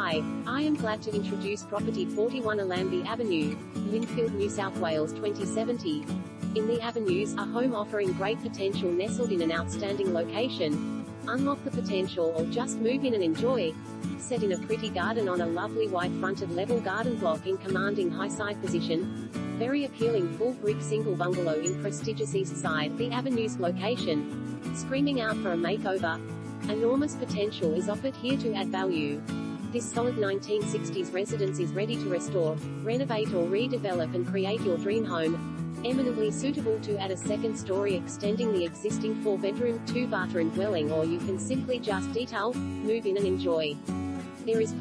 Hi, I am glad to introduce property 41 Allambie Avenue, Lindfield, New South Wales 2070. In the avenues, a home offering great potential nestled in an outstanding location. Unlock the potential or just move in and enjoy. Set in a pretty garden on a lovely white-fronted level garden block in commanding high-side position. Very appealing full brick single bungalow in prestigious east side, the avenue's location. Screaming out for a makeover. Enormous potential is offered here to add value. This solid 1960s residence is ready to restore, renovate or redevelop and create your dream home. Eminently suitable to add a second story extending the existing four-bedroom, two-bathroom dwelling or you can simply just detail, move in and enjoy. There is